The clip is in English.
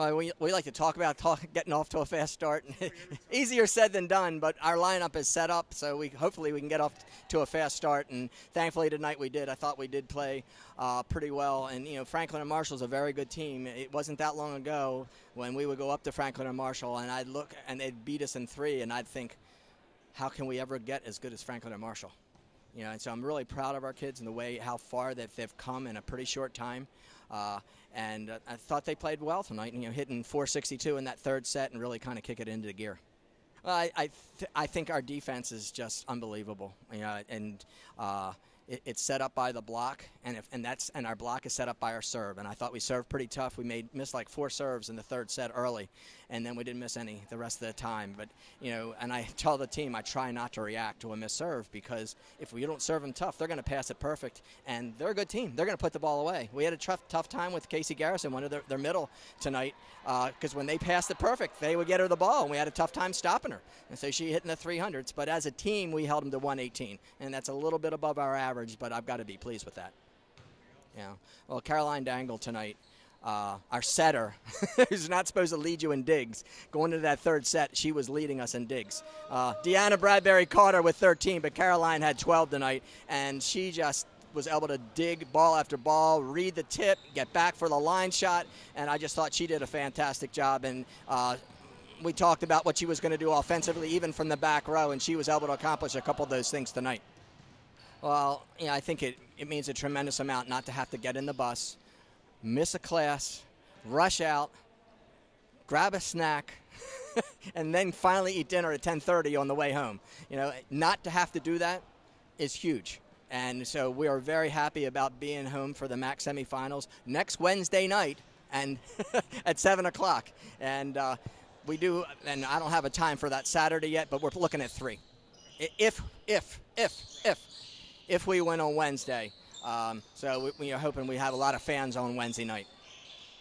Well, we, we like to talk about talk, getting off to a fast start. Easier said than done, but our lineup is set up, so we hopefully we can get off to a fast start. And thankfully tonight we did. I thought we did play uh, pretty well. And you know, Franklin and Marshall's a very good team. It wasn't that long ago when we would go up to Franklin and Marshall, and I'd look and they'd beat us in three, and I'd think, how can we ever get as good as Franklin and Marshall? You know, and so I'm really proud of our kids and the way how far that they've come in a pretty short time. Uh, and uh, I thought they played well tonight, you know, hitting 462 in that third set and really kind of kick it into gear. Well, I I, th- I, think our defense is just unbelievable. You know, and uh, it, it's set up by the block, and if, and that's and our block is set up by our serve. And I thought we served pretty tough. We made missed like four serves in the third set early, and then we didn't miss any the rest of the time. But you know, and I tell the team I try not to react to a missed serve because if we don't serve them tough, they're going to pass it perfect, and they're a good team. They're going to put the ball away. We had a tough tough time with Casey Garrison, one of their, their middle tonight, because uh, when they passed it perfect, they would get her the ball, and we had a tough time stopping her. And so she hit in the 300s. But as a team, we held them to 118, and that's a little bit above our average. But I've got to be pleased with that. Yeah. Well, Caroline Dangle tonight, uh, our setter, who's not supposed to lead you in digs, going into that third set, she was leading us in digs. Uh, Deanna Bradbury caught her with 13, but Caroline had 12 tonight, and she just was able to dig ball after ball, read the tip, get back for the line shot, and I just thought she did a fantastic job. And uh, we talked about what she was going to do offensively, even from the back row, and she was able to accomplish a couple of those things tonight. Well, yeah, I think it, it means a tremendous amount not to have to get in the bus, miss a class, rush out, grab a snack, and then finally eat dinner at 10:30 on the way home. You know, not to have to do that is huge. And so we are very happy about being home for the MAC semifinals next Wednesday night and at 7 o'clock. And uh, we do, and I don't have a time for that Saturday yet, but we're looking at 3. If, if, if, if if we win on Wednesday. Um, so we, we, are hoping we have a lot of fans on Wednesday night.